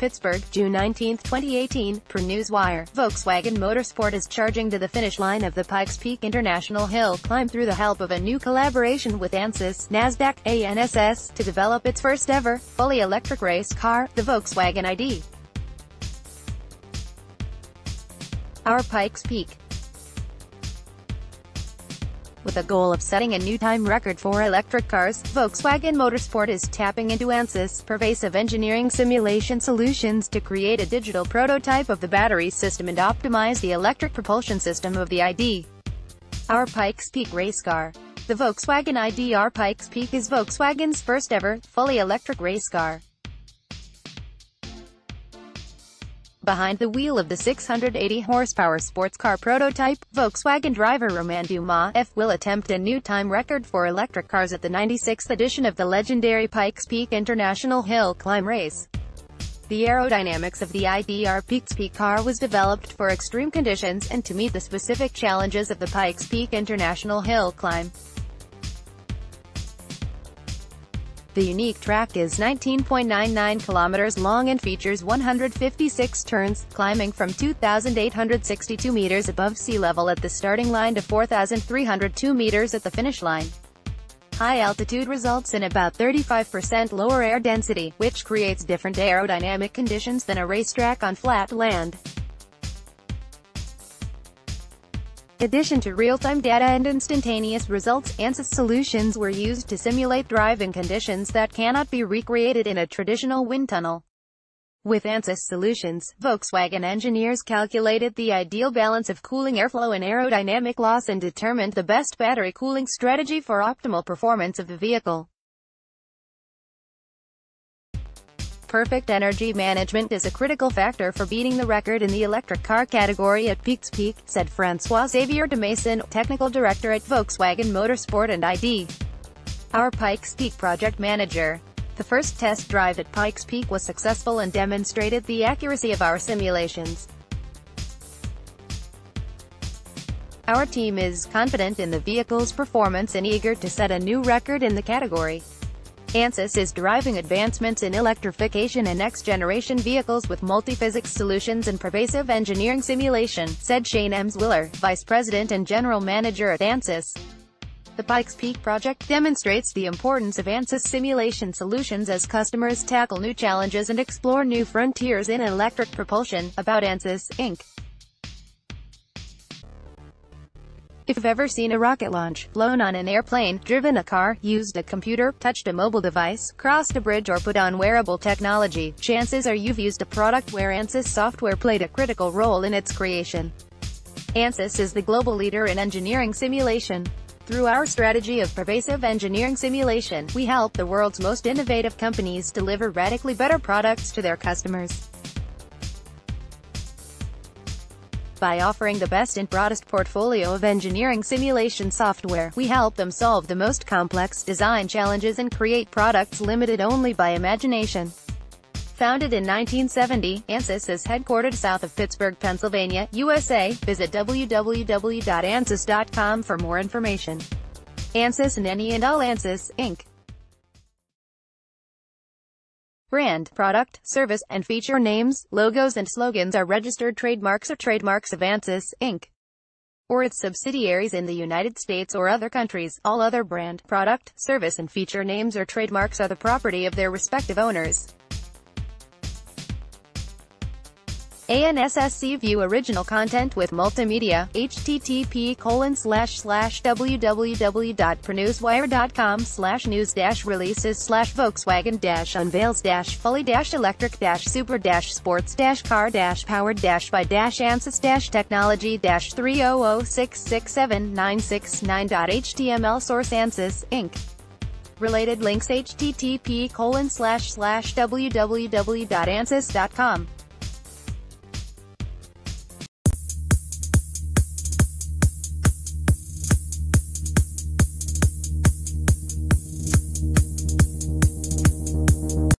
Pittsburgh, June 19, 2018, PR Newswire. Volkswagen Motorsport is charging to the finish line of the Pikes Peak International Hill Climb through the help of a new collaboration with ANSYS, NASDAQ, ANSS, to develop its first ever, fully electric race car, the Volkswagen ID R Pikes Peak with a goal of setting a new time record for electric cars, Volkswagen Motorsport is tapping into ANSYS pervasive engineering simulation solutions to create a digital prototype of the battery system and optimize the electric propulsion system of the ID R Pikes Peak race car. The Volkswagen ID R Pikes Peak is Volkswagen's first ever, fully electric race car. Behind the wheel of the 680-horsepower sports car prototype, Volkswagen driver Romain Dumas F will attempt a new time record for electric cars at the 96th edition of the legendary Pikes Peak International Hill Climb Race. The aerodynamics of the IDR Pikes Peak car was developed for extreme conditions and to meet the specific challenges of the Pikes Peak International Hill Climb. The unique track is 19.99 kilometers long and features 156 turns, climbing from 2,862 meters above sea level at the starting line to 4,302 meters at the finish line. High altitude results in about 35% lower air density, which creates different aerodynamic conditions than a racetrack on flat land. Addition to real-time data and instantaneous results, ANSYS solutions were used to simulate driving conditions that cannot be recreated in a traditional wind tunnel. With ANSYS solutions, Volkswagen engineers calculated the ideal balance of cooling airflow and aerodynamic loss and determined the best battery cooling strategy for optimal performance of the vehicle. Perfect energy management is a critical factor for beating the record in the electric car category at Pikes Peak, said François-Xavier Demaison, technical director at Volkswagen Motorsport and ID R Pikes Peak project manager. The first test drive at Pikes Peak was successful and demonstrated the accuracy of our simulations. Our team is confident in the vehicle's performance and eager to set a new record in the category. ANSYS is driving advancements in electrification and next-generation vehicles with multi-physics solutions and pervasive engineering simulation, said Shane Emswiler, Vice President and General Manager at ANSYS. The Pikes Peak project demonstrates the importance of ANSYS simulation solutions as customers tackle new challenges and explore new frontiers in electric propulsion. About ANSYS, Inc. If you've ever seen a rocket launch, flown on an airplane, driven a car, used a computer, touched a mobile device, crossed a bridge or put on wearable technology, chances are you've used a product where ANSYS software played a critical role in its creation. ANSYS is the global leader in engineering simulation. Through our strategy of pervasive engineering simulation, we help the world's most innovative companies deliver radically better products to their customers. By offering the best and broadest portfolio of engineering simulation software, we help them solve the most complex design challenges and create products limited only by imagination. Founded in 1970, ANSYS is headquartered south of Pittsburgh, Pennsylvania, USA. Visit www.ansys.com for more information. ANSYS and any and all ANSYS, Inc. Brand, product, service, and feature names, logos and slogans are registered trademarks or trademarks of ANSYS, Inc. or its subsidiaries in the United States or other countries. All other brand, product, service and feature names or trademarks are the property of their respective owners. ANSSC View original content with multimedia, http colon slash slash www.prnewswire.com slash news dash releases slash Volkswagen dash unveils dash fully dash electric dash super dash sports dash car dash powered dash by dash ANSYS dash technology dash 300667969.html source ANSYS, Inc. Related links http colon slash slash www.ansys.com